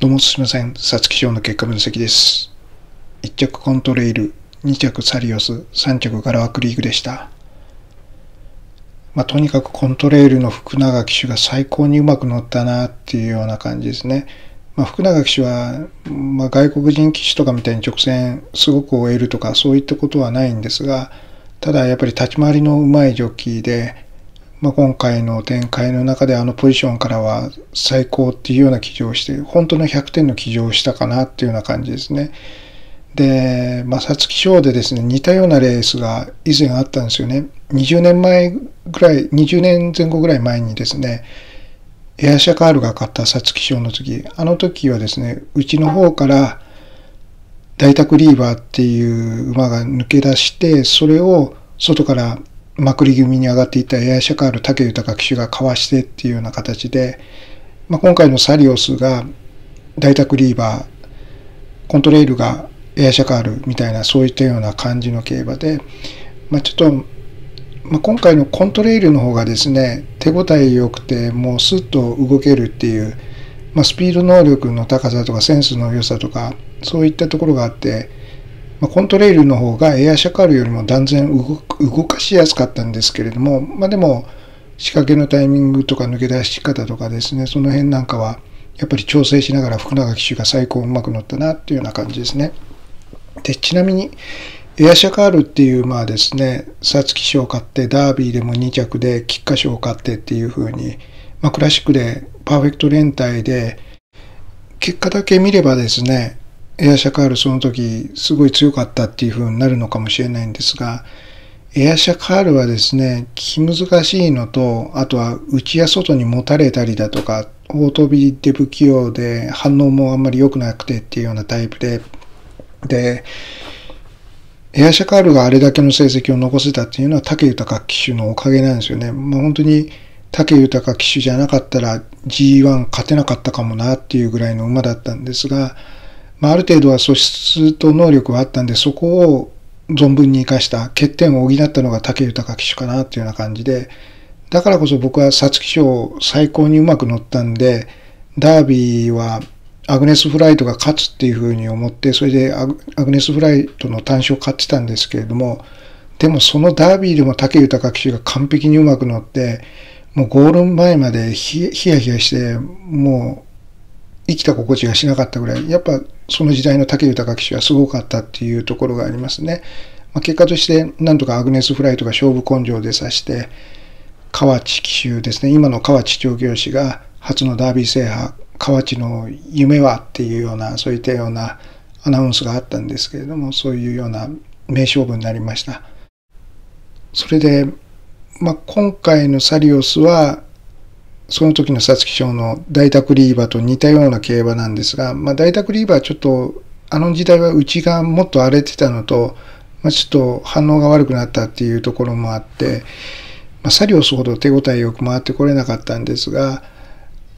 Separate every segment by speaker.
Speaker 1: どうもすみません。皐月賞の結果分析です。1着コントレイル、2着サリオス、3着ガラワクリーグでした。まあ、とにかくコントレイルの福永騎手が最高にうまく乗ったなっていうような感じですね。まあ、福永騎手は、まあ、外国人騎手とかみたいに直線すごく終えるとかそういったことはないんですが、ただやっぱり立ち回りのうまいジョッキーで、まあ、今回の展開の中であのポジションからは最高っていうような騎乗をして、本当の100点の騎乗をしたかなっていうような感じですね。で、まあ、皐月賞でですね、似たようなレースが以前あったんですよね。20年前ぐらい、20年前後ぐらい前にですね、エアシャカールが勝った皐月賞の時、あの時はですね、うちの方から大宅リーバーっていう馬が抜け出して、それを外からまくり気味に上がっていったエアシャカール武豊騎手がかわしてっていうような形で、まあ、今回のサリオスが大宅リーバー、コントレイルがエアシャカールみたいなそういったような感じの競馬で、まあ、ちょっと、まあ、今回のコントレイルの方がですね、手応え良くてもうスッと動けるっていう、まあ、スピード能力の高さとかセンスの良さとかそういったところがあって、まあ、コントレイルの方がエアシャカールよりも断然動かしやすかったんですけれども、まあ、でも仕掛けのタイミングとか抜け出し方とかですね、その辺なんかはやっぱり調整しながら福永騎手が最高うまく乗ったなっていうような感じですね。で、ちなみにエアシャカールっていう馬はですね、皐月賞を買ってダービーでも2着で菊花賞を買ってっていう風に、まあ、クラシックでパーフェクト連帯で結果だけ見ればですね、エアシャカールその時すごい強かったっていう風になるのかもしれないんですが、エアシャカールはですね、気難しいのと、あとは内や外に持たれたりだとか、大飛びで不器用で反応もあんまり良くなくてっていうようなタイプで、で、エアシャカールがあれだけの成績を残せたっていうのは武豊騎手のおかげなんですよね。まあ、本当に武豊騎手じゃなかったら G1 勝てなかったかもなっていうぐらいの馬だったんですが、まあ、ある程度は素質と能力はあったんで、そこを存分に生かした欠点を補ったのが武豊騎手かなっていうような感じで、だからこそ僕は皐月賞最高にうまく乗ったんで、ダービーはアグネス・フライトが勝つっていうふうに思って、それでアグネス・フライトの単勝を買ってたんですけれども、でもそのダービーでも武豊騎手が完璧にうまく乗って、もうゴール前までヒヤヒヤして、もう生きた心地がしなかったぐらい、やっぱその時代の武豊騎手はすごかったっていうところがありますね。まあ、結果として、なんとかアグネス・フライトが勝負根性で指して、河内騎手ですね、今の河内調教師が初のダービー制覇、河内の夢はっていうような、そういったようなアナウンスがあったんですけれども、そういうような名勝負になりました。それで、まあ、今回のサリオスは、その時の皐月賞の大宅リーバーと似たような競馬なんですが、まあ、大宅リーバーちょっと、あの時代は内がもっと荒れてたのと、まあ、ちょっと反応が悪くなったっていうところもあって、まあ、サリオスほど手応えよく回ってこれなかったんですが、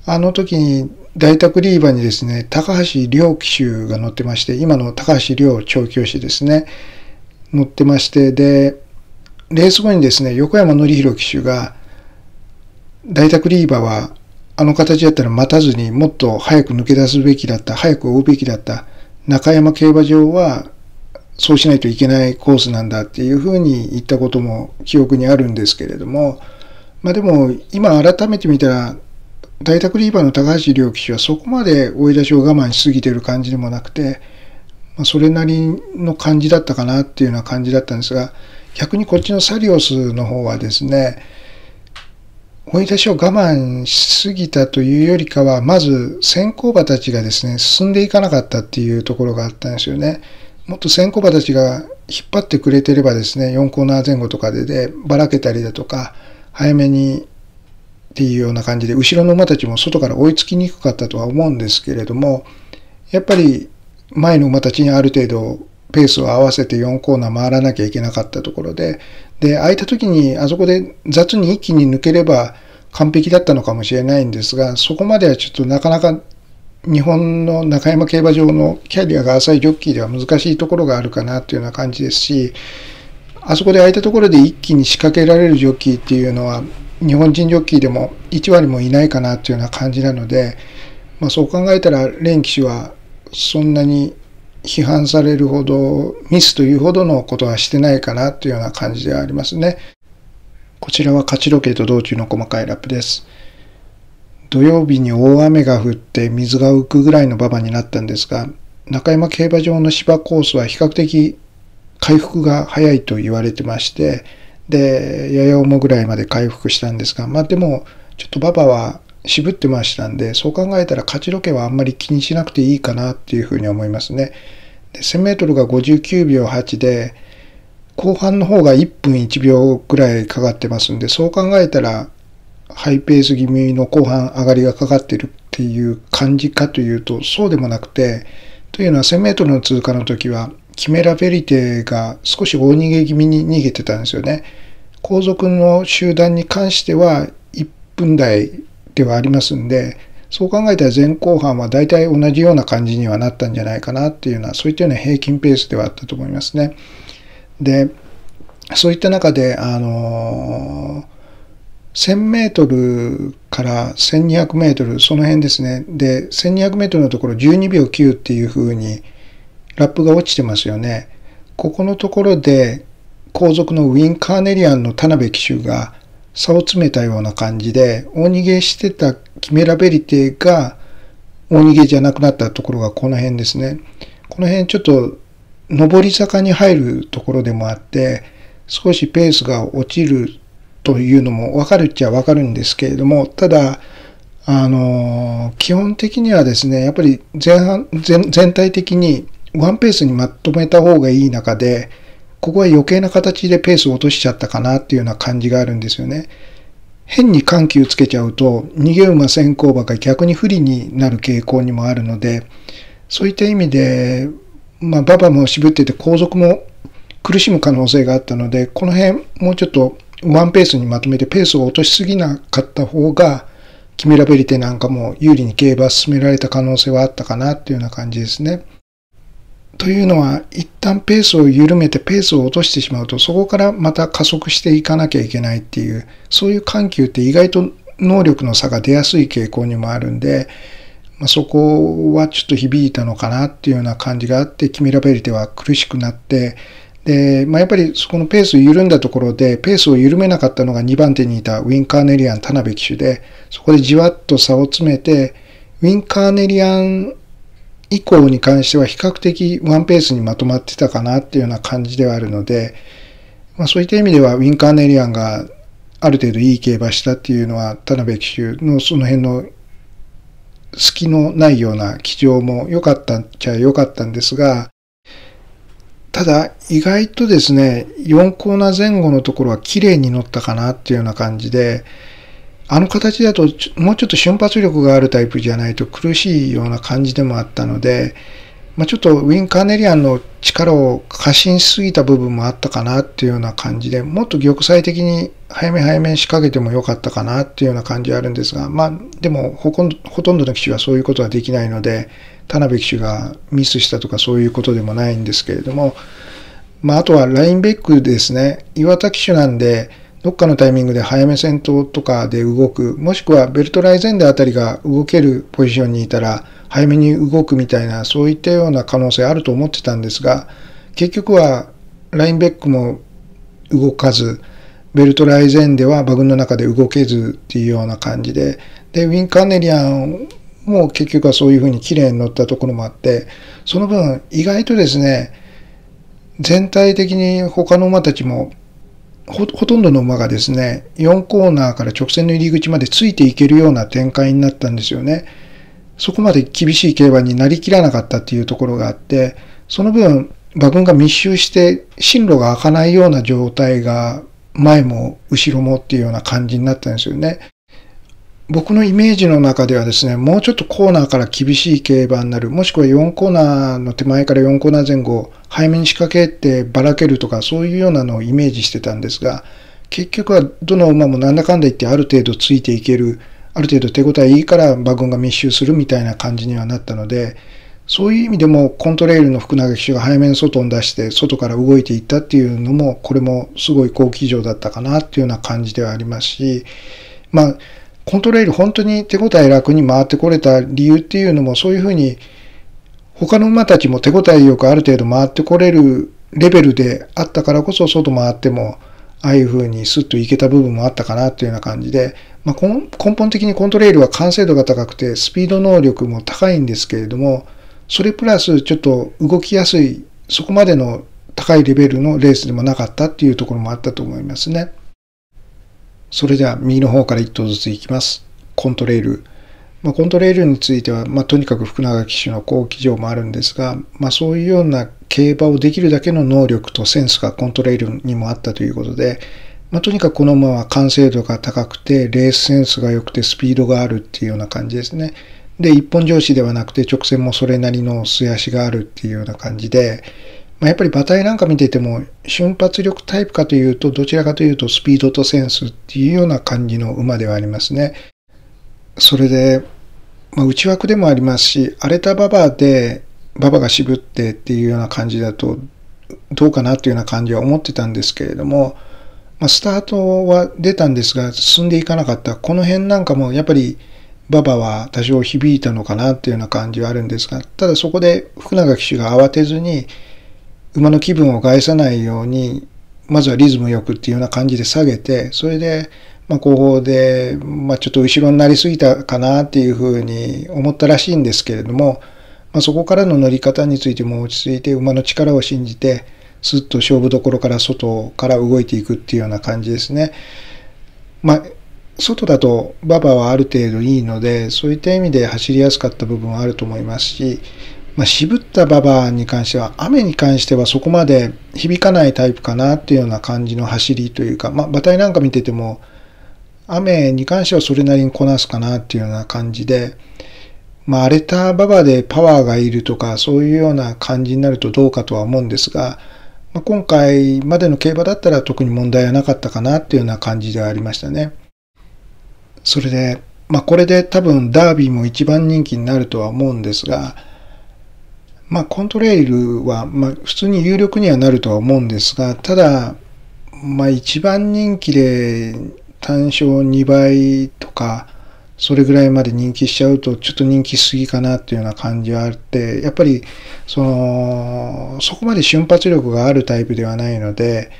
Speaker 1: あの時に大宅リーバーにですね、高橋良騎手が乗ってまして、今の高橋良調教師ですね、乗ってまして、で、レース後にですね、横山典弘騎手が、大宅リーバーはあの形だったら待たずにもっと早く抜け出すべきだった、早く追うべきだった、中山競馬場はそうしないといけないコースなんだっていうふうに言ったことも記憶にあるんですけれども、まあでも今改めて見たら、大宅リーバーの高橋良騎手はそこまで追い出しを我慢しすぎてる感じでもなくて、まあ、それなりの感じだったかなっていうような感じだったんですが、逆にこっちのサリオスの方はですね、追い出しを我慢しすぎたというよりかは、まず先行馬たちがですね、進んでいかなかったっていうところがあったんですよね。もっと先行馬たちが引っ張ってくれてればですね、4コーナー前後とかででばらけたりだとか、早めにっていうような感じで、後ろの馬たちも外から追いつきにくかったとは思うんですけれども、やっぱり前の馬たちにある程度ペースを合わせて4コーナー回らなきゃいけなかったところで、で、空いた時にあそこで雑に一気に抜ければ完璧だったのかもしれないんですが、そこまではちょっとなかなか日本の中山競馬場のキャリアが浅いジョッキーでは難しいところがあるかなというような感じですし、あそこで空いたところで一気に仕掛けられるジョッキーっていうのは日本人ジョッキーでも1割もいないかなというような感じなので、まあそう考えたら、レン騎手はそんなに批判されるほど、ミスというほどのことはしてないかなというような感じではありますね。こちらは勝ち時計と道中の細かいラップです。土曜日に大雨が降って水が浮くぐらいの馬場になったんですが、中山競馬場の芝コースは比較的回復が早いと言われてまして、で、やや重ぐらいまで回復したんですが、まあでも、ちょっと馬場は渋ってましたんで、そう考えたら勝ちロケはあんまり気にしなくていいかなっていうふうに思いますね。で1000メートルが59秒8で、後半の方が1分1秒ぐらいかかってますんで、そう考えたら、ハイペース気味の後半上がりがかかってるっていう感じかというと、そうでもなくて、というのは1000メートルの通過の時は、キメラベリテが少し大逃げ気味に逃げてたんですよね。後続の集団に関しては1分台ではありますんで、そう考えたら前後半は大体同じような感じにはなったんじゃないかなっていうような、そういったような平均ペースではあったと思いますね。で、そういった中で、あの1000メートルから1200メートル、その辺ですね。で、1200メートルのところ12秒9っていう風にラップが落ちてますよね。ここのところで後続のウィン・カーネリアンの田辺騎手が差を詰めたような感じで、大逃げしてたキメラベリテが大逃げじゃなくなったところがこの辺ですね。この辺ちょっと上り坂に入るところでもあって、少しペースが落ちるというのもわかるっちゃわかるんですけれども、ただ、あの、基本的にはですね、やっぱり前半、全体的にワンペースにまとめた方がいい中で、ここは余計な形でペースを落としちゃったかなっていうような感じがあるんですよね。変に緩急つけちゃうと、逃げ馬先行馬が逆に不利になる傾向にもあるので、そういった意味で、まあ、馬場も渋ってて後続も苦しむ可能性があったので、この辺もうちょっとワンペースにまとめてペースを落としすぎなかった方が、キメラベリテなんかも有利に競馬進められた可能性はあったかなっていうような感じですね。というのは、一旦ペースを緩めてペースを落としてしまうと、そこからまた加速していかなきゃいけないっていう、そういう緩急って意外と能力の差が出やすい傾向にもあるんで、まあ、そこはちょっと響いたのかなっていうような感じがあって、キミラベリテは苦しくなって、で、まあ、やっぱりそこのペースを緩んだところで、ペースを緩めなかったのが2番手にいたウィン・カーネリアン・田辺騎手で、そこでじわっと差を詰めて、ウィン・カーネリアン以降に関しては比較的ワンペースにまとまってたかなっていうような感じではあるので、まあ、そういった意味ではウィン・カーネリアンがある程度いい競馬したっていうのは田辺騎手のその辺の隙のないような騎乗も良かったっちゃ良かったんですが、ただ意外とですね、4コーナー前後のところは綺麗に乗ったかなっていうような感じで、あの形だともうちょっと瞬発力があるタイプじゃないと苦しいような感じでもあったので、まあ、ちょっとウィン・カーネリアンの力を過信しすぎた部分もあったかなっていうような感じで、もっと玉砕的に早め早めに仕掛けてもよかったかなっていうような感じはあるんですが、まあでもほとんどの騎手はそういうことはできないので、田辺騎手がミスしたとかそういうことでもないんですけれども、まああとはラインベックですね。岩田騎手なんで、どっかのタイミングで早め戦闘とかで動く、もしくはベルトライゼンデあたりが動けるポジションにいたら、早めに動くみたいな、そういったような可能性あると思ってたんですが、結局はラインベックも動かず、ベルトライゼンデは馬群の中で動けずっていうような感じで、で、ウィン・カーネリアンも結局はそういうふうに綺麗に乗ったところもあって、その分意外とですね、全体的に他の馬たちもほとんどの馬がですね、4コーナーから直線の入り口までついていけるような展開になったんですよね。そこまで厳しい競馬になりきらなかったっていうところがあって、その分、馬群が密集して進路が開かないような状態が前も後ろもっていうような感じになったんですよね。僕のイメージの中ではですね、もうちょっとコーナーから厳しい競馬になる、もしくは4コーナーの手前から4コーナー前後、早めに仕掛けてばらけるとか、そういうようなのをイメージしてたんですが、結局はどの馬もなんだかんだ言ってある程度ついていける、ある程度手応えいいから馬群が密集するみたいな感じにはなったので、そういう意味でもコントレールの福永騎手が早めに外に出して外から動いていったっていうのもこれもすごい好騎乗だったかなっていうような感じではありますしまあコントレイル本当に手応え楽に回ってこれた理由っていうのもそういうふうに他の馬たちも手応えよくある程度回ってこれるレベルであったからこそ外回ってもああいう風にスッといけた部分もあったかなっていうような感じで、まあ、根本的にコントレイルは完成度が高くてスピード能力も高いんですけれどもそれプラスちょっと動きやすいそこまでの高いレベルのレースでもなかったっていうところもあったと思いますね。それでは右の方から1頭ずついきます。コントレイル。まあ、コントレイルについては、まあ、とにかく福永騎手の好騎乗もあるんですが、まあ、そういうような競馬をできるだけの能力とセンスがコントレイルにもあったということで、まあ、とにかくこの馬は完成度が高くて、レースセンスが良くてスピードがあるっていうような感じですね。で、一本上司ではなくて直線もそれなりの素足があるっていうような感じで、まあ、やっぱり馬体なんか見てても瞬発力タイプかというとどちらかというとスピードとセンスっていうような感じの馬ではありますね。それで、まあ、内枠でもありますし荒れた馬場で馬場が渋ってっていうような感じだとどうかなっていうような感じは思ってたんですけれども、まあ、スタートは出たんですが進んでいかなかったこの辺なんかもやっぱり馬場は多少響いたのかなっていうような感じはあるんですがただそこで福永騎手が慌てずに馬の気分を害さないように、まずはリズムよくっていうような感じで下げて、それで、まあ、後方で、まあ、ちょっと後ろになりすぎたかなっていうふうに思ったらしいんですけれども、まあ、そこからの乗り方についても落ち着いて馬の力を信じて、スッと勝負どころから外から動いていくっていうような感じですね。まあ、外だと馬場はある程度いいので、そういった意味で走りやすかった部分はあると思いますし、まあ、渋ったババアに関しては、雨に関してはそこまで響かないタイプかなっていうような感じの走りというか、まあ、馬体なんか見てても、雨に関してはそれなりにこなすかなっていうような感じで、まあ、荒れた馬場でパワーがいるとか、そういうような感じになるとどうかとは思うんですが、まあ、今回までの競馬だったら特に問題はなかったかなっていうような感じではありましたね。それで、まあ、これで多分ダービーも一番人気になるとは思うんですが、まあ、コントレイルは、まあ、普通に有力にはなるとは思うんですが、ただ、まあ、一番人気で単勝2倍とか、それぐらいまで人気しちゃうと、ちょっと人気すぎかなっていうような感じはあって、やっぱり、その、そこまで瞬発力があるタイプではないので、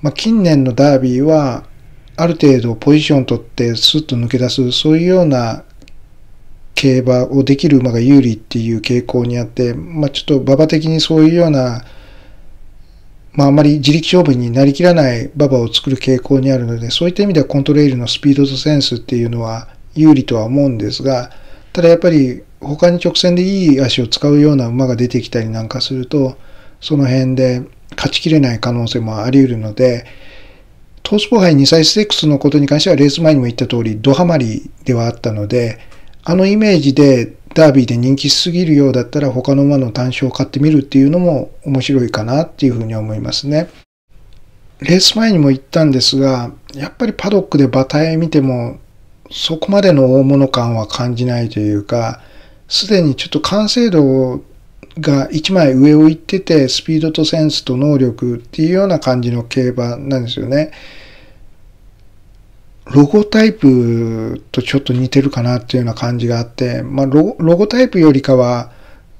Speaker 1: まあ、近年のダービーは、ある程度ポジション取ってスッと抜け出す、そういうような競馬をできる馬が有利っていう傾向にあって、まあ、ちょっと馬場的にそういうような、まあ、あまり自力勝負になりきらない馬場を作る傾向にあるので、そういった意味ではコントレイルのスピードとセンスっていうのは有利とは思うんですが、ただやっぱり他に直線でいい足を使うような馬が出てきたりなんかすると、その辺で勝ちきれない可能性もあり得るので、トースポ杯2歳ステックスのことに関してはレース前にも言った通り、ドハマりではあったので、あのイメージでダービーで人気すぎるようだったら他の馬の単勝を買ってみるっていうのも面白いかなっていうふうに思いますね。レース前にも言ったんですが、やっぱりパドックで馬体見てもそこまでの大物感は感じないというか、すでにちょっと完成度が一枚上を行ってて、スピードとセンスと能力っていうような感じの競馬なんですよね。ロゴタイプとちょっと似てるかなっていうような感じがあって、まあロ、ゴタイプよりかは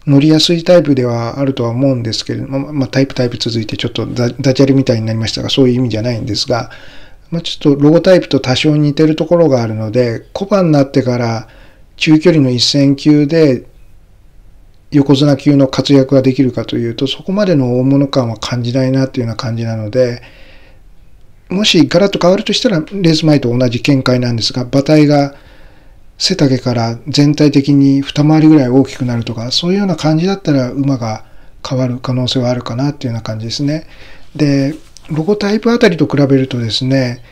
Speaker 1: 乗りやすいタイプではあるとは思うんですけれども、まあ、タイプタイプ続いてちょっとダジャレみたいになりましたが、そういう意味じゃないんですが、まあ、ちょっとロゴタイプと多少似てるところがあるので、小判になってから中距離の一戦級で横綱級の活躍ができるかというと、そこまでの大物感は感じないなっていうような感じなので、もしガラッと変わるとしたら、レース前と同じ見解なんですが、馬体が背丈から全体的に二回りぐらい大きくなるとか、そういうような感じだったら馬が変わる可能性はあるかなっていうような感じですね。で、ロゴタイプあたりと比べるとですね、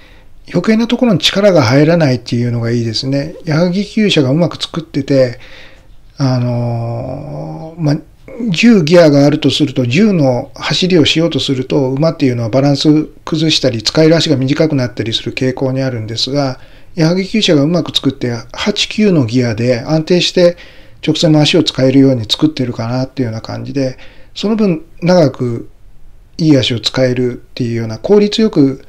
Speaker 1: 余計なところに力が入らないっていうのがいいですね。矢作厩舎がうまく作ってて、あのー、まあ、10ギアがあるとすると、10の走りをしようとすると、馬っていうのはバランス崩したり、使える足が短くなったりする傾向にあるんですが、矢作厩舎がうまく作って、8、9のギアで安定して直線の足を使えるように作ってるかなっていうような感じで、その分長くいい足を使えるっていうような効率よく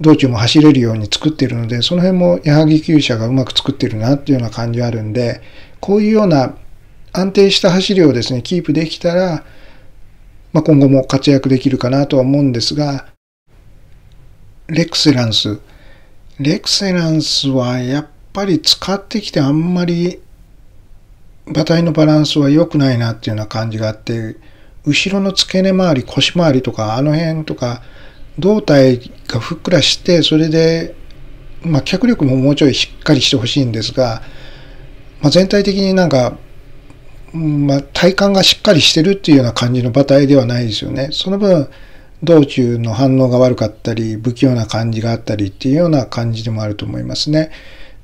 Speaker 1: 道中も走れるように作ってるので、その辺も矢作厩舎がうまく作ってるなっていうような感じがあるんで、こういうような安定した走りをですね、キープできたら、まあ、今後も活躍できるかなとは思うんですが、レクセランス。レクセランスはやっぱり使ってきてあんまり馬体のバランスは良くないなっていうような感じがあって、後ろの付け根周り、腰回りとか、あの辺とか、胴体がふっくらして、それで、まあ、脚力ももうちょいしっかりしてほしいんですが、まあ、全体的になんか、まあ、体幹がしっかりしてるっていうような感じの馬体ではないですよね。その分、道中の反応が悪かったり、不器用な感じがあったりっていうような感じでもあると思いますね。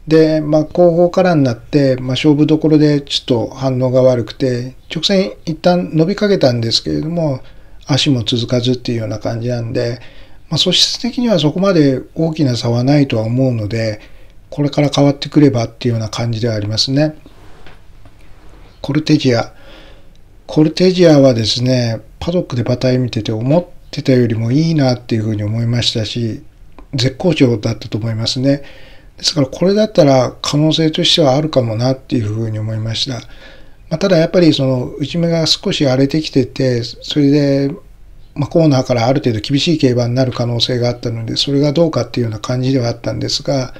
Speaker 1: で、まあ、後方からになって、まあ、勝負どころでちょっと反応が悪くて、直線一旦伸びかけたんですけれども、足も続かずっていうような感じなんで、まあ、素質的にはそこまで大きな差はないとは思うので、これから変わってくればっていうような感じではありますね。コルテジア。コルテジアはですね、パドックで馬体見てて思ってたよりもいいなっていうふうに思いましたし、絶好調だったと思いますね。ですからこれだったら可能性としてはあるかもなっていうふうに思いました。まあ、ただやっぱりその内目が少し荒れてきてて、それでま、コーナーからある程度厳しい競馬になる可能性があったので、それがどうかっていうような感じではあったんですが、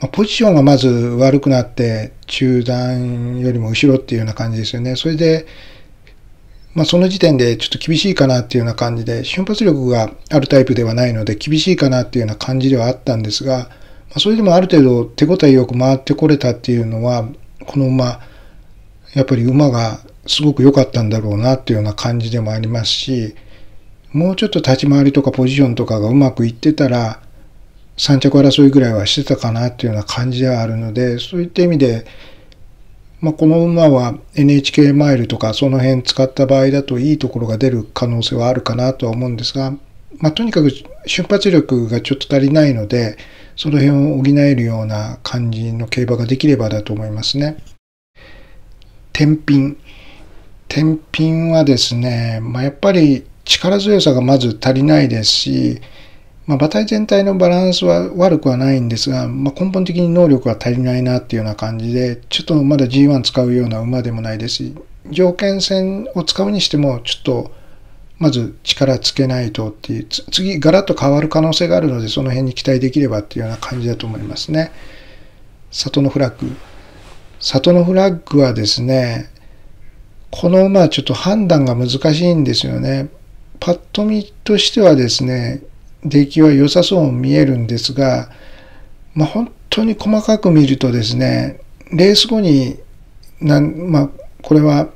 Speaker 1: まあ、ポジションがまず悪くなって、中段よりも後ろっていうような感じですよね。それで、まあ、その時点でちょっと厳しいかなっていうような感じで、瞬発力があるタイプではないので、厳しいかなっていうような感じではあったんですが、まあ、それでもある程度手応えよく回ってこれたっていうのは、この馬、やっぱり馬がすごく良かったんだろうなっていうような感じでもありますし、もうちょっと立ち回りとかポジションとかがうまくいってたら、3着争いぐらいはしてたかなっていうような感じではあるので、そういった意味で、まあ、この馬は NHK マイルとかその辺使った場合だといいところが出る可能性はあるかなとは思うんですが、まあ、とにかく瞬発力がちょっと足りないので、その辺を補えるような感じの競馬ができればだと思いますね。天品。天品はですね、まあ、やっぱり力強さがまず足りないですし、まあ、馬体全体のバランスは悪くはないんですが、まあ、根本的に能力が足りないなっていうような感じで、ちょっとまだ G1 使うような馬でもないですし、条件戦を使うにしても、ちょっと、まず力つけないとっていう、次ガラッと変わる可能性があるので、その辺に期待できればっていうような感じだと思いますね。里のフラッグ。里のフラッグはですね、この馬はちょっと判断が難しいんですよね。パッと見としてはですね、出来は良さそうに見えるんですが、まあ、本当に細かく見るとですね、レース後に、なん、まあ、これは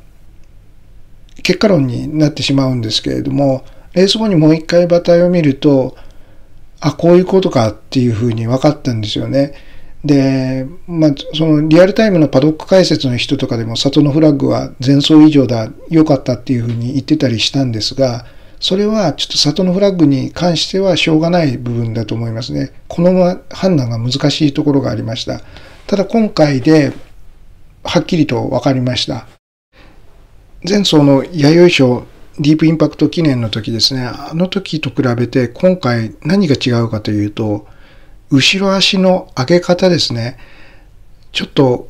Speaker 1: 結果論になってしまうんですけれども、レース後にもう一回馬体を見ると、あ、こういうことかっていうふうに分かったんですよね。で、まあ、そのリアルタイムのパドック解説の人とかでも、里のフラッグは前走以上だ、良かったっていうふうに言ってたりしたんですが、それはちょっと里のフラッグに関してはしょうがない部分だと思いますね。この判断が難しいところがありました。ただ今回ではっきりと分かりました。前走の弥生賞ディープインパクト記念の時ですね、あの時と比べて今回何が違うかというと、後ろ足の上げ方ですね。ちょっと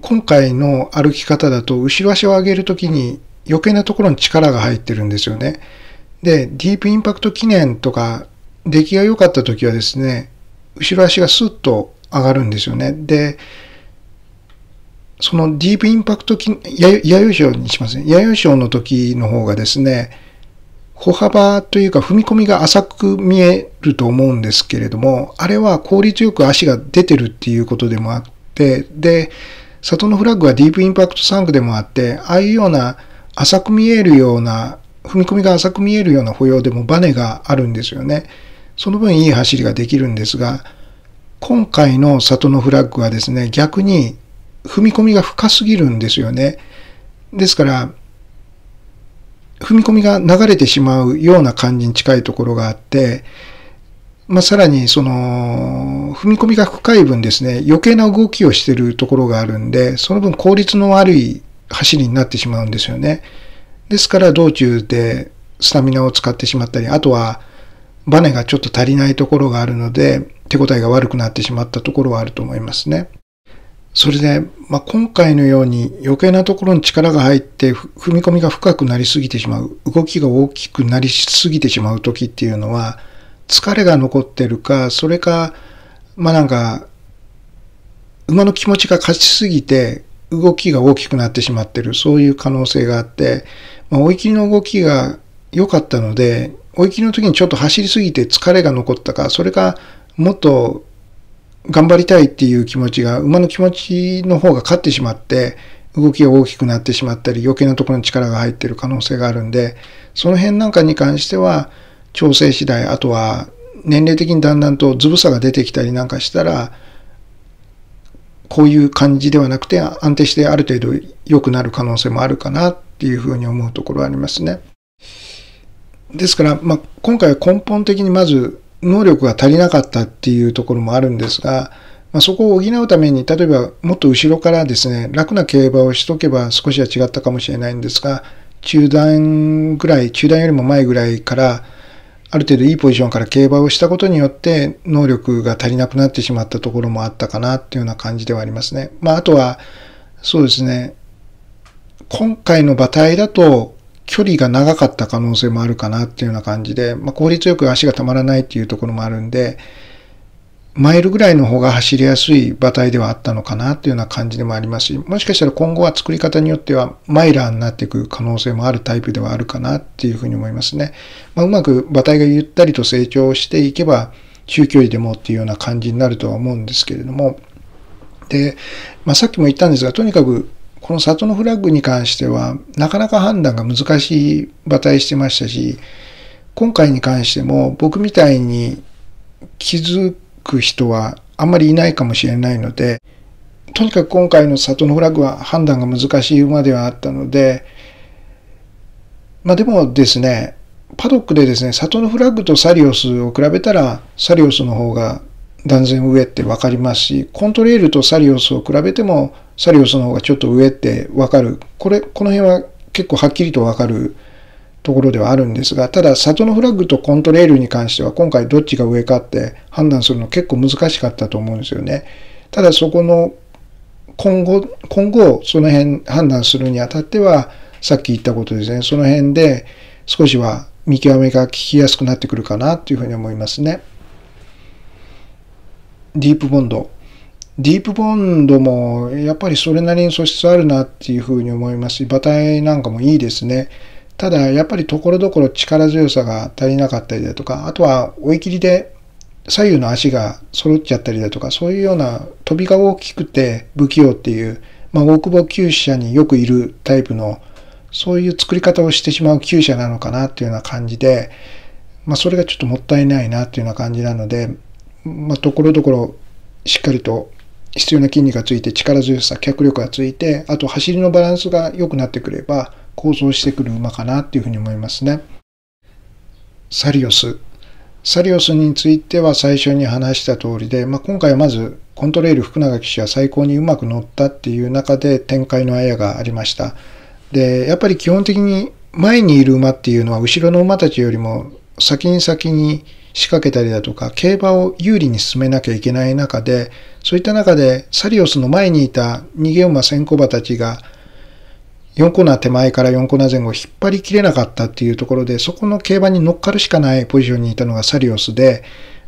Speaker 1: 今回の歩き方だと後ろ足を上げるときに余計なところに力が入ってるんですよね。で、ディープインパクト記念とか、出来が良かった時はですね、後ろ足がスッと上がるんですよね。で、そのディープインパクト記、弥生賞にしますね。弥生賞の時の方がですね、歩幅というか踏み込みが浅く見えると思うんですけれども、あれは効率よく足が出てるっていうことでもあって、で、里のフラッグはディープインパクトサンクでもあって、ああいうような浅く見えるような踏み込みが浅く見えるような歩様でもバネがあるんですよね。その分いい走りができるんですが、今回の里のフラッグはですね、逆に踏み込みが深すぎるんですよね。ですから、踏み込みが流れてしまうような感じに近いところがあって、まあ、さらにその、踏み込みが深い分ですね、余計な動きをしているところがあるんで、その分効率の悪い走りになってしまうんですよね。ですから道中でスタミナを使ってしまったり、あとはバネがちょっと足りないところがあるので、手応えが悪くなってしまったところはあると思いますね。それで、まあ、今回のように余計なところに力が入って踏み込みが深くなりすぎてしまう、動きが大きくなりすぎてしまう時っていうのは、疲れが残ってるか、それか、まあなんか、馬の気持ちが勝ちすぎて動きが大きくなってしまってる、そういう可能性があって、まあ、追い切りの動きが良かったので、追い切りの時にちょっと走りすぎて疲れが残ったか、それかもっと頑張りたいっていう気持ちが、馬の気持ちの方が勝ってしまって、動きが大きくなってしまったり、余計なところに力が入ってる可能性があるんで、その辺なんかに関しては、調整次第、あとは年齢的にだんだんとずぶさが出てきたりなんかしたら、こういう感じではなくて安定してある程度良くなる可能性もあるかなっていうふうに思うところはありますね。ですから、まあ、今回は根本的にまず能力が足りなかったっていうところもあるんですが、まあ、そこを補うために、例えばもっと後ろからですね、楽な競馬をしとけば少しは違ったかもしれないんですが、中段ぐらい、中段よりも前ぐらいから、ある程度いいポジションから競馬をしたことによって能力が足りなくなってしまったところもあったかなっていうような感じではありますね。まああとは、そうですね、今回の馬体だと距離が長かった可能性もあるかなっていうような感じで、まあ、効率よく足がたまらないっていうところもあるんで、マイルぐらいの方が走りやすい馬体ではあったのかなっていうような感じでもありますし、もしかしたら今後は作り方によってはマイラーになっていく可能性もあるタイプではあるかなっていうふうに思いますね。まあ、うまく馬体がゆったりと成長していけば、中距離でもっていうような感じになるとは思うんですけれども、で、まあ、さっきも言ったんですが、とにかくこの里のフラッグに関しては、なかなか判断が難しい馬体してましたし、今回に関しても僕みたいに気づく人はあんまりいないかもしれないので、とにかく今回の里のフラッグは判断が難しい馬ではあったので、まあでもですね、パドックでですね、里のフラッグとサリオスを比べたら、サリオスの方が断然上って分かりますし、コントレールとサリオスを比べても、サリオスの方がちょっと上って分かる。これ、この辺は結構はっきりと分かるところではあるんですが、ただ、里のフラッグとコントレールに関しては、今回どっちが上かって判断するの結構難しかったと思うんですよね。ただ、そこの今後、今後、その辺判断するにあたっては、さっき言ったことですね、その辺で少しは見極めが効きやすくなってくるかなっていうふうに思いますね。ディープボンド。ディープボンドもやっぱりそれなりに素質あるなっていうふうに思いますし、馬体なんかもいいですね。ただやっぱりところどころ力強さが足りなかったりだとか、あとは追い切りで左右の足が揃っちゃったりだとか、そういうような飛びが大きくて不器用っていう、まあ大久保厩舎によくいるタイプの、そういう作り方をしてしまう厩舎なのかなっていうような感じで、まあそれがちょっともったいないなっていうような感じなので、まあ、ところどころしっかりと必要な筋肉がついて力強さ、脚力がついて、あと走りのバランスが良くなってくれば構造してくる馬かなっていうふうに思いますね。サリオス。サリオスについては最初に話した通りで、まあ、今回はまずコントレール福永騎手は最高にうまく乗ったっていう中で展開のあやがありました。で、やっぱり基本的に前にいる馬っていうのは後ろの馬たちよりも先に先に仕掛けたりだとか、競馬を有利に進めなきゃいけない中で、そういった中でサリオスの前にいた逃げ馬先行馬たちが、4コーナー手前から4コーナー前後引っ張りきれなかったっていうところで、そこの競馬に乗っかるしかないポジションにいたのがサリオスで、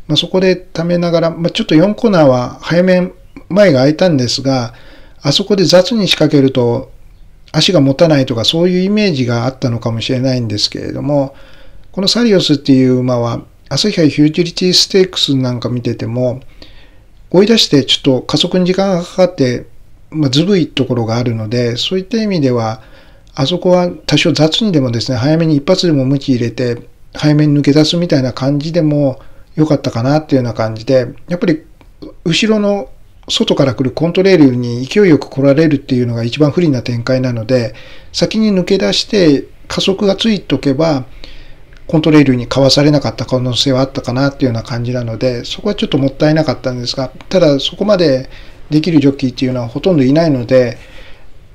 Speaker 1: まあ、そこで溜めながら、まあ、ちょっと4コーナーは早め前が空いたんですが、あそこで雑に仕掛けると足が持たないとかそういうイメージがあったのかもしれないんですけれども、このサリオスっていう馬は朝日杯フューチュリティステークスなんか見てても、追い出してちょっと加速に時間がかかって、まあ、ずぶいところがあるので、そういった意味では、あそこは多少雑にでもですね、早めに一発でも無知入れて、早めに抜け出すみたいな感じでも良かったかなっていうような感じで、やっぱり後ろの外から来るコントレールに勢いよく来られるっていうのが一番不利な展開なので、先に抜け出して加速がついとけば、コントレールにかわされなかった可能性はあったかなっていうような感じなので、そこはちょっともったいなかったんですが、ただそこまでできるジョッキーっていうのはほとんどいないので、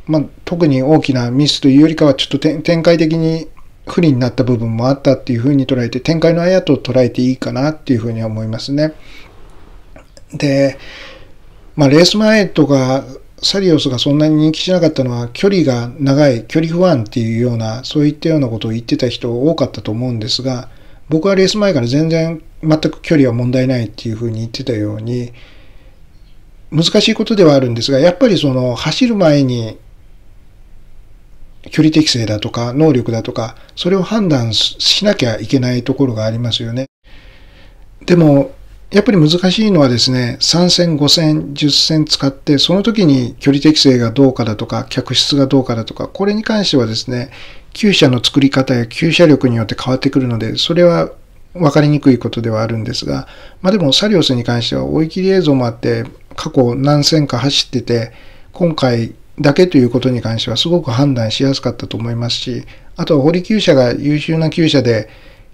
Speaker 1: まあ、特に大きなミスというよりかはちょっと展開的に不利になった部分もあったっていうふうに捉えて、展開のあやと捉えていいかなっていうふうには思いますね。で、まあ、レース前とか、サリオスがそんなに人気しなかったのは、距離が長い、距離不安っていうような、そういったようなことを言ってた人多かったと思うんですが、僕はレース前から全然全く距離は問題ないっていうふうに言ってたように、難しいことではあるんですが、やっぱりその走る前に距離適正だとか能力だとか、それを判断しなきゃいけないところがありますよね。でも、やっぱり難しいのはですね、3戦、5戦、10戦使って、その時に距離適正がどうかだとか、客室がどうかだとか、これに関してはですね、厩舎の作り方や厩舎力によって変わってくるので、それは分かりにくいことではあるんですが、まあでもサリオスに関しては追い切り映像もあって、過去何戦か走ってて、今回だけということに関してはすごく判断しやすかったと思いますし、あとは堀厩舎が優秀な厩舎で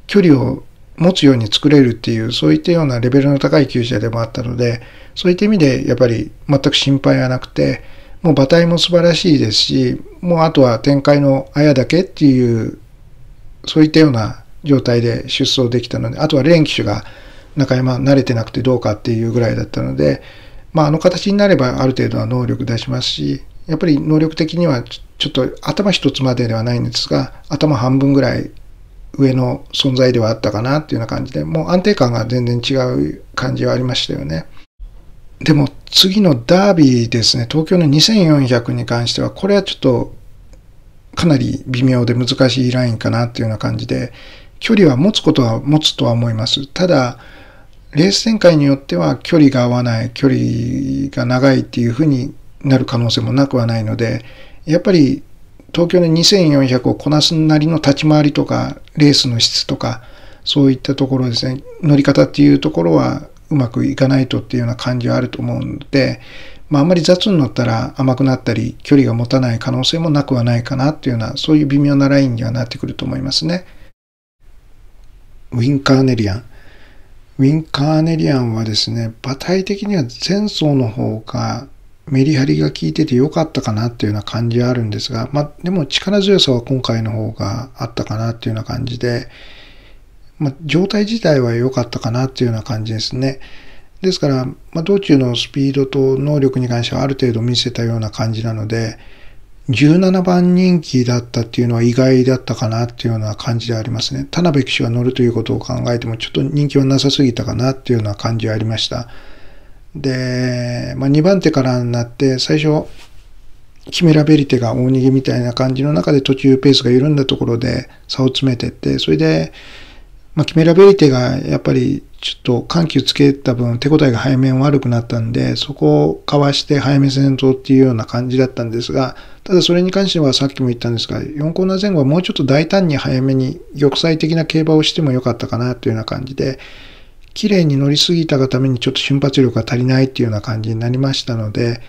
Speaker 1: 距離を持つように作れるっていう、そういったようなレベルの高い厩舎でもあったので、そういった意味でやっぱり全く心配はなくて、もう馬体も素晴らしいですし、もうあとは展開のあやだけっていう、そういったような状態で出走できたので、あとはレーン騎手が中山慣れてなくてどうかっていうぐらいだったので、まああの形になればある程度は能力出しますし、やっぱり能力的にはちょっと頭一つまでではないんですが、頭半分ぐらい上の存在ではあったかなっていうような感じで、もう安定感が全然違う感じはありましたよね。でも次のダービーですね、東京の2400に関しては、これはちょっとかなり微妙で難しいラインかなっていうような感じで、距離は持つことは持つとは思います。ただ、レース展開によっては距離が合わない、距離が長いっていうふうになる可能性もなくはないので、やっぱり東京の2400をこなすなりの立ち回りとか、レースの質とか、そういったところですね、乗り方っていうところはうまくいかないとっていうような感じはあると思うので、まああんまり雑に乗ったら甘くなったり、距離が持たない可能性もなくはないかなっていうような、そういう微妙なラインにはなってくると思いますね。ウィンカーネリアン。ウィンカーネリアンはですね、馬体的には前走の方がメリハリが効いてて良かったかなっていうような感じはあるんですが、まあでも力強さは今回の方があったかなっていうような感じで、まあ状態自体は良かったかなっていうような感じですね。ですから、まあ、道中のスピードと能力に関してはある程度見せたような感じなので、17番人気だったっていうのは意外だったかなっていうような感じでありますね。田辺騎手が乗るということを考えてもちょっと人気はなさすぎたかなっていうような感じはありました。で、まあ、2番手からになって最初、キメラベリテが大逃げみたいな感じの中で途中ペースが緩んだところで差を詰めてって、それで、まあ、キメラベリテがやっぱりちょっと緩急つけた分手応えが早め悪くなったんで、そこをかわして早め先頭っていうような感じだったんですが、ただそれに関してはさっきも言ったんですが、4コーナー前後はもうちょっと大胆に早めに玉砕的な競馬をしてもよかったかなというような感じで、綺麗に乗りすぎたがためにちょっと瞬発力が足りないっていうような感じになりましたので、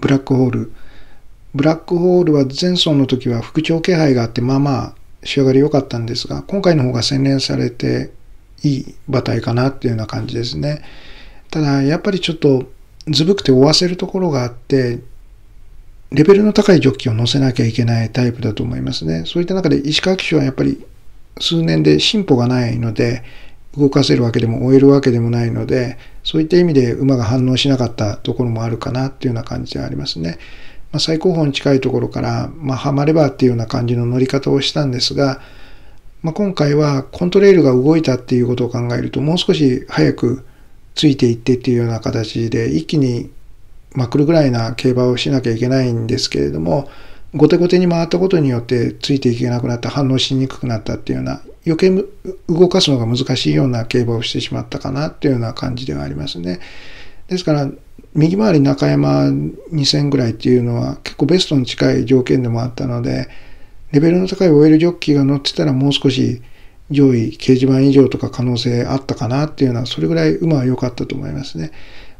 Speaker 1: ブラックホール。ブラックホールは前走の時は副長気配があって、まあまあ仕上がり良かったんですが、今回の方が洗練されて、いい馬体かなっていうような感じですね。ただ、やっぱりちょっとずぶくて追わせるところがあって、レベルの高いジョッキを乗せなきゃいけないタイプだと思いますね。そういった中で石川騎手はやっぱり数年で進歩がないので、動かせるわけでも追えるわけでもないので、そういった意味で馬が反応しなかったところもあるかなっていうような感じでありますね。まあ、最高峰に近いところから、まあ、はまればっていうような感じの乗り方をしたんですが、まあ、今回はコントレールが動いたっていうことを考えると、もう少し早くついていってっていうような形で、一気にまくるぐらいな競馬をしなきゃいけないんですけれども、後手後手に回ったことによってついていけなくなった、反応しにくくなったっていうような、余計動かすのが難しいような競馬をしてしまったかなっていうような感じではありますね。ですから、右回り中山2000ぐらいっていうのは結構ベストに近い条件でもあったので、レベルの高いオイルジョッキーが乗ってたらもう少し上位掲示板以上とか可能性あったかなっていうのは、それぐらい馬は良かったと思いますね。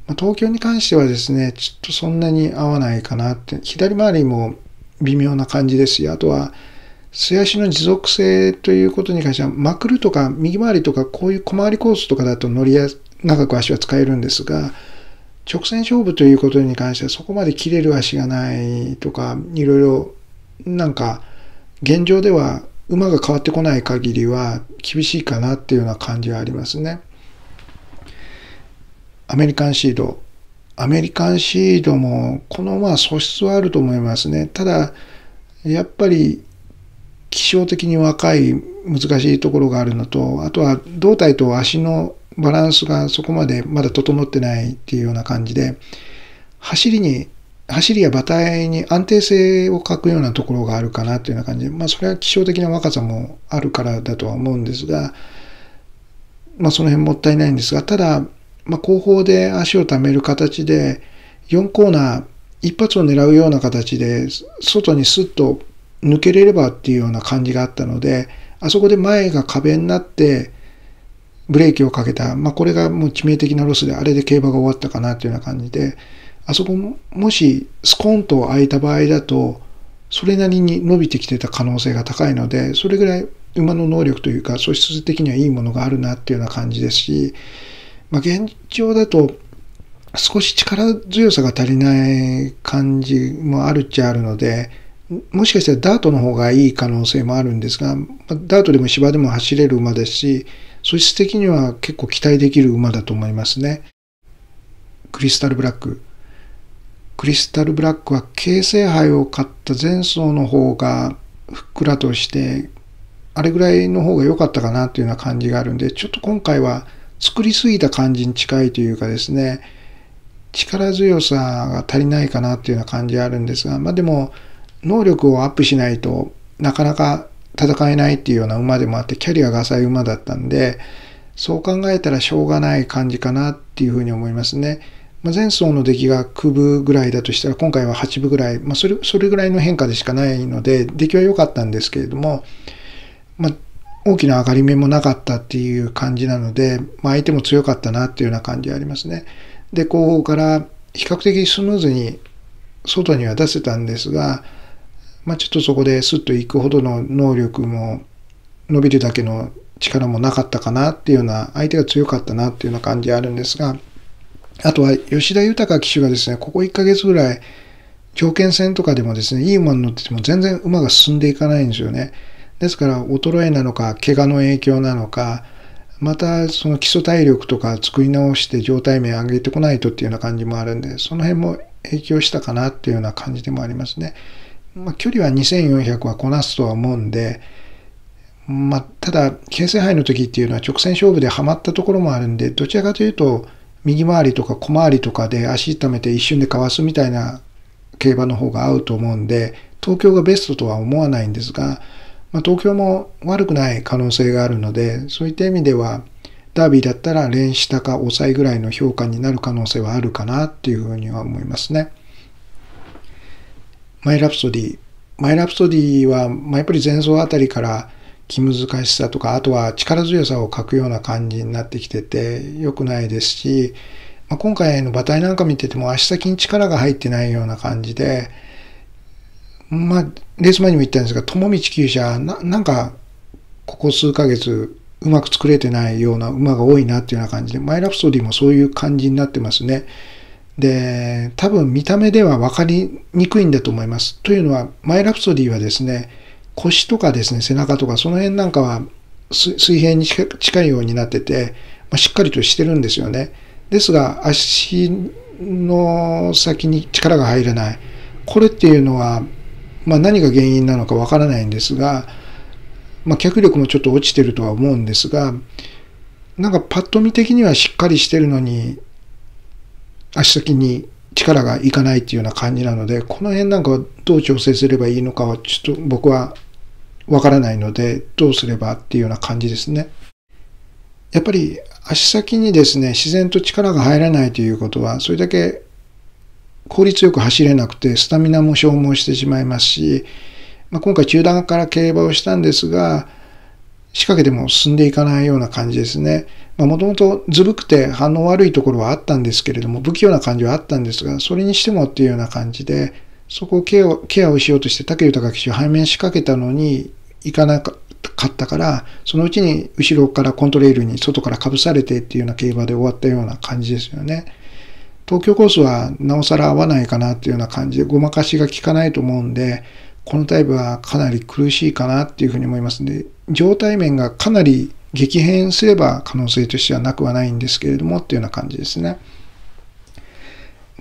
Speaker 1: まあ、東京に関してはですね、ちょっとそんなに合わないかなって、左回りも微妙な感じですし、あとは、素足の持続性ということに関しては、まくるとか右回りとかこういう小回りコースとかだと乗りや長く足は使えるんですが、直線勝負ということに関してはそこまで切れる足がないとか、いろいろなんか現状では馬が変わってこない限りは厳しいかなっていうような感じはありますね。アメリカンシード。アメリカンシードもこの馬は素質はあると思いますね。ただ、やっぱり気象的に若い難しいところがあるのと、あとは胴体と足のバランスがそこまでまだ整ってないっていうような感じで、走りに、走りや馬体に安定性を欠くようなところがあるかなというような感じで、まあそれは気象的な若さもあるからだとは思うんですが、まあその辺もったいないんですが、ただ、まあ後方で足を溜める形で、4コーナー、一発を狙うような形で、外にスッと抜けれればっていうような感じがあったので、あそこで前が壁になって、ブレーキをかけた。まあ、これがもう致命的なロスで、あれで競馬が終わったかなというような感じで、あそこも、もしスコーンと開いた場合だと、それなりに伸びてきてた可能性が高いので、それぐらい馬の能力というか、素質的にはいいものがあるなっていうような感じですし、まあ、現状だと、少し力強さが足りない感じもあるっちゃあるので、もしかしたらダートの方がいい可能性もあるんですが、ダートでも芝でも走れる馬ですし、素質的には結構期待できる馬だと思いますね。クリスタルブラック。クリスタルブラックは形成杯を買った前走の方がふっくらとして、あれぐらいの方が良かったかなというような感じがあるんで、ちょっと今回は作りすぎた感じに近いというかですね、力強さが足りないかなというような感じがあるんですが、まあでも、能力をアップしないとなかなか戦えないっていうような馬でもあって、キャリアが浅い馬だったんで、そう考えたらしょうがない感じかなっていうふうに思いますね。まあ、前走の出来が9分ぐらいだとしたら、今回は8分ぐらい、まあ、それ、それぐらいの変化でしかないので、出来は良かったんですけれども、まあ、大きな上がり目もなかったっていう感じなので、まあ、相手も強かったなっていうような感じがありますね。で、後方から比較的スムーズに外には出せたんですが、まあ、ちょっとそこでスッと行くほどの能力も伸びるだけの力もなかったかなっていうような、相手が強かったなっていうような感じあるんですが、あとは吉田豊騎手がですね、ここ1ヶ月ぐらい、条件戦とかでもですね、いい馬に乗ってても全然馬が進んでいかないんですよね。ですから、衰えなのか、怪我の影響なのか、またその基礎体力とか作り直して状態面上げてこないとっていうような感じもあるんで、その辺も影響したかなっていうような感じでもありますね。まあ、距離は2400はこなすとは思うんで、まあ、ただ、形成杯の時っていうのは直線勝負ではまったところもあるんで、どちらかというと、右回りとか小回りとかで足痛めて一瞬でかわすみたいな競馬の方が合うと思うんで、東京がベストとは思わないんですが、まあ、東京も悪くない可能性があるので、そういった意味では、ダービーだったら連下か抑えぐらいの評価になる可能性はあるかなっていうふうには思いますね。マイラプソディ。マイラプソディは、ま、やっぱり前奏あたりから気難しさとか、あとは力強さを欠くような感じになってきてて良くないですし、まあ、今回の馬体なんか見てても足先に力が入ってないような感じで、まあ、レース前にも言ったんですが、友道厩舎な、なんか、ここ数ヶ月、うまく作れてないような馬が多いなっていうような感じで、マイラプソディもそういう感じになってますね。で、多分見た目では分かりにくいんだと思います。というのは、マイラプソディはですね、腰とかですね、背中とか、その辺なんかは水平に近いようになってて、まあ、しっかりとしてるんですよね。ですが、足の先に力が入らない。これっていうのは、まあ、何が原因なのかわからないんですが、まあ、脚力もちょっと落ちてるとは思うんですが、なんかパッと見的にはしっかりしてるのに、足先に力がいかないっていうような感じなので、この辺なんかどう調整すればいいのかはちょっと僕はわからないので、どうすればっていうような感じですね。やっぱり足先にですね、自然と力が入らないということは、それだけ効率よく走れなくて、スタミナも消耗してしまいますし、まあ、今回中段から競馬をしたんですが、仕掛けても進んでいかないような感じですね。もともとずるくて反応悪いところはあったんですけれども、不器用な感じはあったんですが、それにしてもっていうような感じで、そこをケアケアをしようとして武豊騎手を背面仕掛けたのに行かなかったから、そのうちに後ろからコントレールに外からかぶされてっていうような競馬で終わったような感じですよね。東京コースはなおさら合わないかなっていうような感じで、ごまかしが効かないと思うんで、このタイプはかなり苦しいかなっていうふうに思いますので、状態面がかなり激変すれば可能性としてはなくはないんですけれどもっていうような感じですね。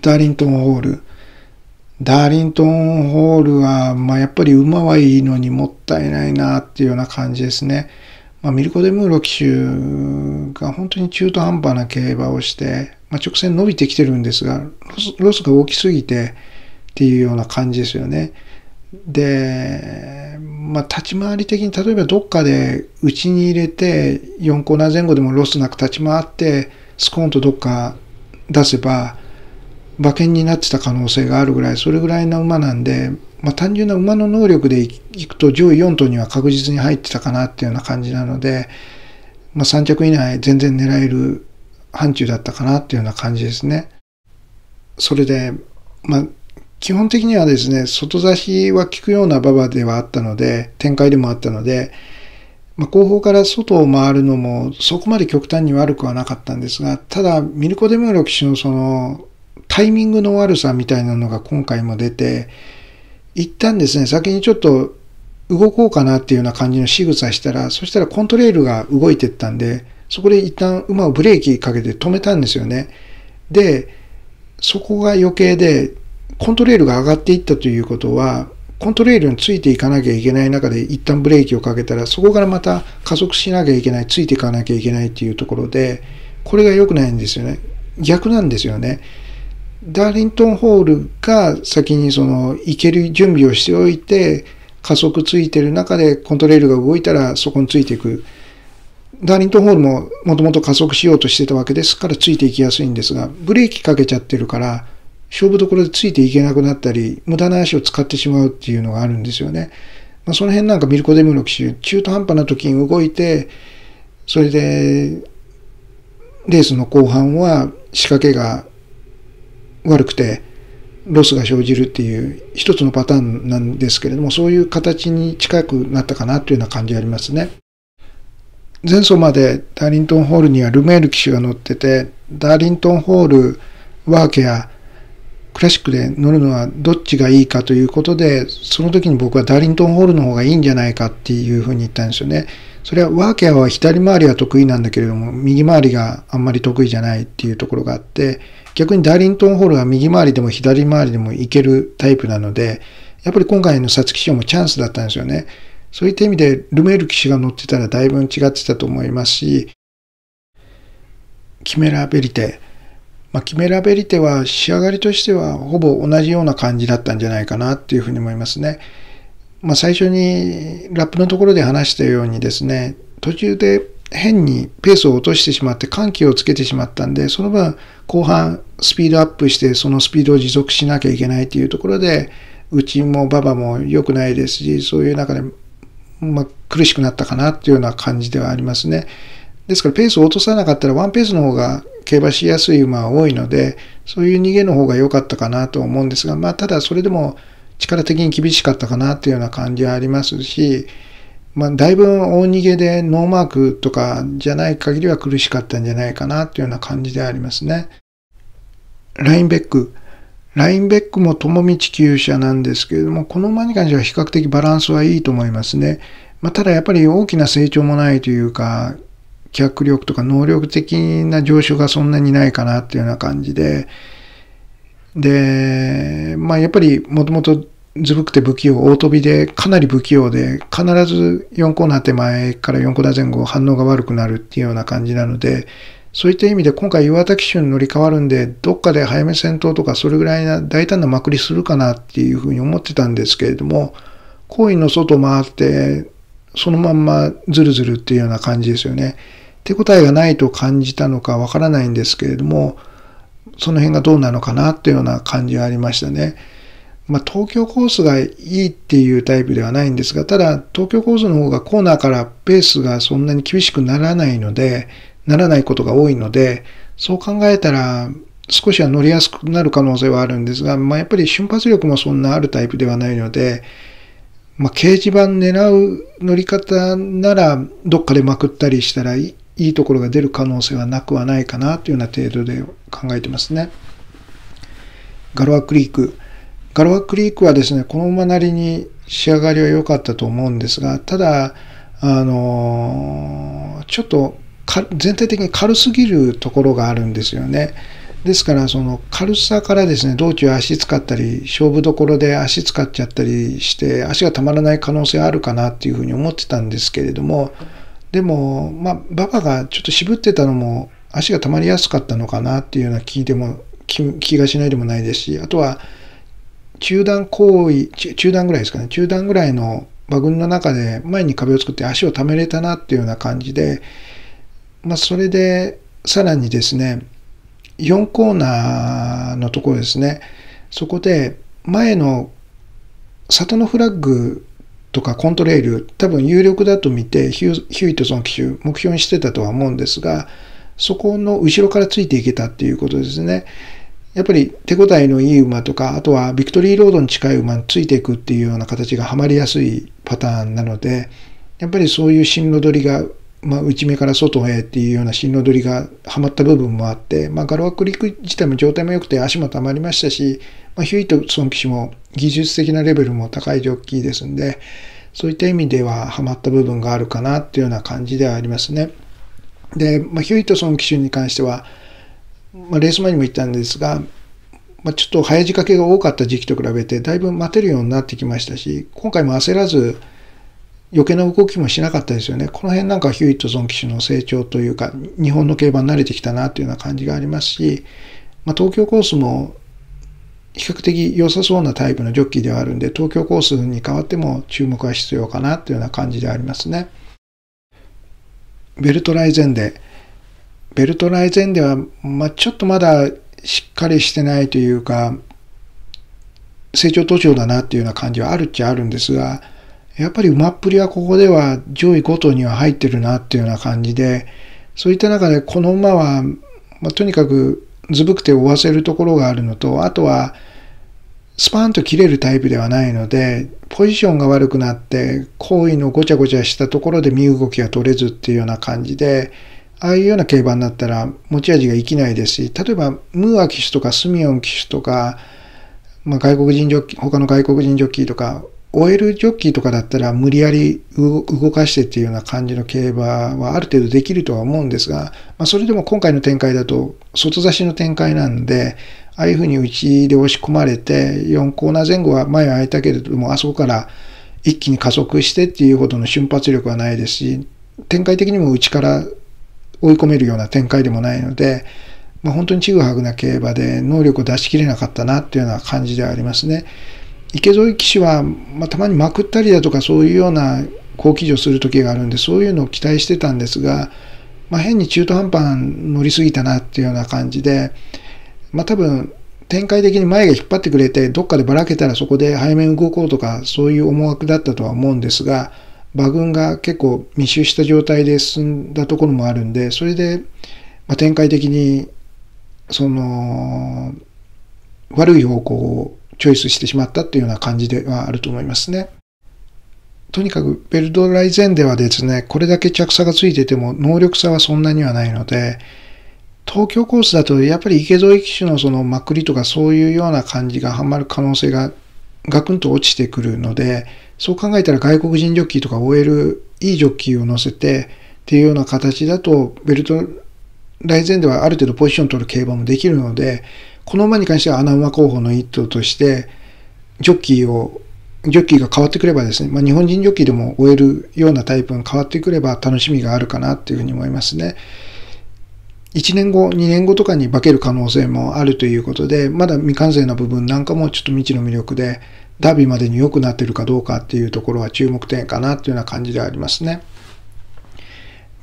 Speaker 1: ダーリントンホール。ダーリントンホールは、まあ、やっぱり馬はいいのにもったいないなっていうような感じですね。まあ、ミルコ・デムーロ騎手が本当に中途半端な競馬をして、まあ、直線伸びてきてるんですがロス、ロスが大きすぎてっていうような感じですよね。で、まあ、立ち回り的に例えばどっかで内に入れて4コーナー前後でもロスなく立ち回ってスコーンとどっか出せば馬券になってた可能性があるぐらいそれぐらいの馬なんで、まあ、単純な馬の能力でいくと上位4頭には確実に入ってたかなっていうような感じなので、まあ、3着以内全然狙える範疇だったかなっていうような感じですね。それで、まあ基本的にはですね、外差しは効くような馬場ではあったので、展開でもあったので、まあ、後方から外を回るのもそこまで極端に悪くはなかったんですが、ただ、ミルコ・デムーロ騎手のそのタイミングの悪さみたいなのが今回も出て、一旦ですね、先にちょっと動こうかなっていうような感じの仕草したら、そしたらコントレールが動いてったんで、そこで一旦馬をブレーキかけて止めたんですよね。で、そこが余計で、コントレールが上がっていったということは、コントレールについていかなきゃいけない中で一旦ブレーキをかけたら、そこからまた加速しなきゃいけない、ついていかなきゃいけないっていうところで、これが良くないんですよね。逆なんですよね。ダーリントンホールが先にその行ける準備をしておいて、加速ついてる中でコントレールが動いたらそこについていく。ダーリントンホールももともと加速しようとしてたわけですからついていきやすいんですが、ブレーキかけちゃってるから、勝負どころでついていけなくなったり、無駄な足を使ってしまうっていうのがあるんですよね。まあ、その辺なんかミルコ・デムの騎手、中途半端な時に動いて、それで、レースの後半は仕掛けが悪くて、ロスが生じるっていう一つのパターンなんですけれども、そういう形に近くなったかなというような感じがありますね。前走までダーリントンホールにはルメール騎手が乗ってて、ダーリントンホール、ワーケア、クラシックで乗るのはどっちがいいかということで、その時に僕はダーリントンホールの方がいいんじゃないかっていうふうに言ったんですよね。それはワーケアは左回りは得意なんだけれども、右回りがあんまり得意じゃないっていうところがあって、逆にダーリントンホールは右回りでも左回りでもいけるタイプなので、やっぱり今回の皐月賞もチャンスだったんですよね。そういった意味でルメール騎手が乗ってたらだいぶ違ってたと思いますし、キメラベリテ、まあ、キメラベリテは仕上がりとしてはほぼ同じような感じだったんじゃないかなっていうふうに思いますね。まあ、最初にラップのところで話したようにですね、途中で変にペースを落としてしまって緩急をつけてしまったんで、その分後半スピードアップしてそのスピードを持続しなきゃいけないというところで、うちも馬場も良くないですし、そういう中で、まあ、苦しくなったかなっていうような感じではありますね。ですからペースを落とさなかったらワンペースの方が競馬しやすい馬は多いので、そういう逃げの方が良かったかなと思うんですが、まあ、ただそれでも力的に厳しかったかなというような感じはありますし、まあ、だいぶ大逃げでノーマークとかじゃない限りは苦しかったんじゃないかなというような感じでありますね。ラインベック。ラインベックも友道厩舎なんですけれども、この馬に関しては比較的バランスはいいと思いますね。まあ、ただやっぱり大きな成長もないというか、脚力とか能力的な上昇がそんなにないかなっていうような感じで、で、まあやっぱりもともとずぶくて不器用、大飛びでかなり不器用で、必ず4コーナー手前から4コーナー前後反応が悪くなるっていうような感じなので、そういった意味で今回岩田騎手に乗り換わるんで、どっかで早め先頭とかそれぐらいな大胆なまくりするかなっていうふうに思ってたんですけれども、行為の外回って、そのまんまずるずるっていうような感じですよね。手応えがないと感じたのかわからないんですけれども、その辺がどうなのかなっていうような感じがありましたね。まあ、東京コースがいいっていうタイプではないんですが、ただ東京コースの方がコーナーからペースがそんなに厳しくならないので、ならないことが多いので、そう考えたら少しは乗りやすくなる可能性はあるんですが、まあ、やっぱり瞬発力もそんなあるタイプではないので、まあ、掲示板狙う乗り方ならどっかでまくったりしたらいいいところが出る可能性はなくはないかなというような程度で考えてますね。ガロアクリーク。ガロアクリークはですね、この馬なりに仕上がりは良かったと思うんですが、ただ、あのー、ちょっと全体的に軽すぎるところがあるんですよね。ですから、その軽さからですね、道中足使ったり、勝負どころで足使っちゃったりして、足がたまらない可能性あるかなっていうふうに思ってたんですけれども、でも、まあ、馬場がちょっと渋ってたのも、足がたまりやすかったのかなっていうような気でも、気がしないでもないですし、あとは、中段行為、中段ぐらいですかね、中段ぐらいの馬群の中で前に壁を作って足をためれたなっていうような感じで、まあ、それで、さらにですね、4コーナーのところですね、そこで前の里のフラッグとかコントレイル、多分有力だと見てヒューイットソン騎手目標にしてたとは思うんですが、そこの後ろからついていけたっていうことですね。やっぱり手応えのいい馬とか、あとはビクトリーロードに近い馬についていくっていうような形がはまりやすいパターンなので、やっぱりそういう進路取りがまあ、内目から外へっていうような進路取りがはまった部分もあって、まあ、ガロアクリック自体も状態も良くて足も溜まりましたし、まあ、ヒュイットソン騎手も技術的なレベルも高いジョッキーですんで、そういった意味でははまった部分があるかなっていうような感じではありますね。で、まあ、ヒュイットソン騎手に関しては、まあ、レース前にも言ったんですが、まあ、ちょっと早仕掛けが多かった時期と比べてだいぶ待てるようになってきましたし、今回も焦らず、余計な動きもしなかったですよね。この辺なんかヒューイットゾン騎手の成長というか、日本の競馬に慣れてきたなというような感じがありますし、まあ、東京コースも比較的良さそうなタイプのジョッキーではあるんで、東京コースに変わっても注目は必要かなというような感じでありますね。ベルトライゼンデ。ベルトライゼンデは、まあ、ちょっとまだしっかりしてないというか、成長途上だなっていうような感じはあるっちゃあるんですが、やっぱり馬っぷりはここでは上位5頭には入ってるなっていうような感じで、そういった中でこの馬は、まあ、とにかくずぶくて追わせるところがあるのと、あとはスパーンと切れるタイプではないので、ポジションが悪くなって、行為のごちゃごちゃしたところで身動きが取れずっていうような感じで、ああいうような競馬になったら持ち味が生きないですし、例えばムーア騎手とかスミオン騎手とか、まあ、外国人ジョッキー、他の外国人ジョッキーとか、オイルジョッキーとかだったら無理やり動かしてっていうような感じの競馬はある程度できるとは思うんですが、まあ、それでも今回の展開だと外差しの展開なんで、ああいうふうに内で押し込まれて、4コーナー前後は前は空いたけれども、あそこから一気に加速してっていうほどの瞬発力はないですし、展開的にも内から追い込めるような展開でもないので、まあ、本当にちぐはぐな競馬で能力を出し切れなかったなっていうような感じではありますね。池添騎手は、まあ、たまにまくったりだとかそういうような好騎乗する時があるんでそういうのを期待してたんですが、まあ、変に中途半端乗りすぎたなっていうような感じで、まあ、多分展開的に前が引っ張ってくれてどっかでばらけたらそこで背面動こうとかそういう思惑だったとは思うんですが馬群が結構密集した状態で進んだところもあるんでそれで、ま展開的にその悪い方向をチョイスしてしまったっていうような感じではあると思いますね。とにかくベルドライゼンではですね、これだけ着差がついてても能力差はそんなにはないので、東京コースだとやっぱり池添騎手のそのまくりとかそういうような感じがはまる可能性がガクンと落ちてくるので、そう考えたら外国人ジョッキーとか OL いいジョッキーを乗せてっていうような形だとベルトライゼンではある程度ポジション取る競馬もできるので、この馬に関しては穴馬候補の一頭として、ジョッキーを、ジョッキーが変わってくればですね、まあ、日本人ジョッキーでも終えるようなタイプが変わってくれば楽しみがあるかなっていうふうに思いますね。1年後、2年後とかに化ける可能性もあるということで、まだ未完成な部分なんかもちょっと未知の魅力で、ダービーまでに良くなってるかどうかっていうところは注目点かなというような感じでありますね。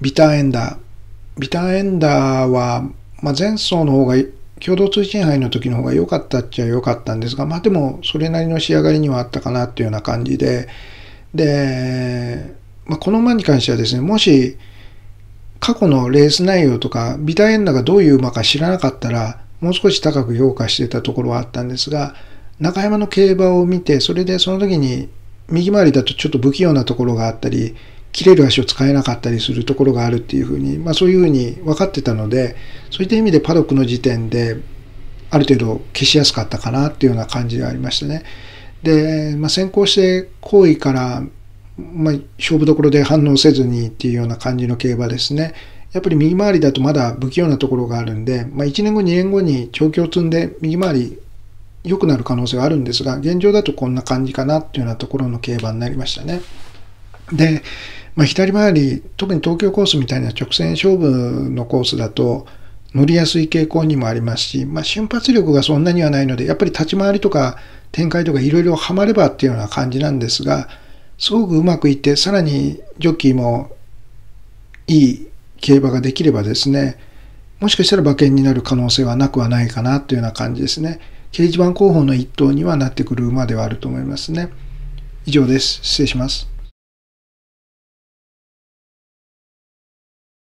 Speaker 1: ビターエンダー。ビターエンダーは、まあ、前走の方が共同通信杯の時の方が良かったっちゃ良かったんですが、まあでもそれなりの仕上がりにはあったかなっていうような感じで、で、まあ、この馬に関してはですね、もし過去のレース内容とか、ビタエンダがどういう馬か知らなかったら、もう少し高く評価してたところはあったんですが、中山の競馬を見て、それでその時に右回りだとちょっと不器用なところがあったり、切れる足を使えなかったりするところがあるっていうふうに、まあそういうふうに分かってたので、そういった意味でパドックの時点で、ある程度消しやすかったかなっていうような感じでありましたね。で、まあ、先行して行為から、まあ、勝負どころで反応せずにっていうような感じの競馬ですね。やっぱり右回りだとまだ不器用なところがあるんで、まあ、1年後、2年後に長期を積んで右回り良くなる可能性はあるんですが、現状だとこんな感じかなっていうようなところの競馬になりましたね。で、まあ、左回り、特に東京コースみたいな直線勝負のコースだと、乗りやすい傾向にもありますし、まあ、瞬発力がそんなにはないので、やっぱり立ち回りとか展開とかいろいろはまればっていうような感じなんですが、すごくうまくいって、さらにジョッキーもいい競馬ができればですね、もしかしたら馬券になる可能性はなくはないかなというような感じですね。掲示板候補の一頭にはなってくる馬ではあると思いますね。以上です。失礼します。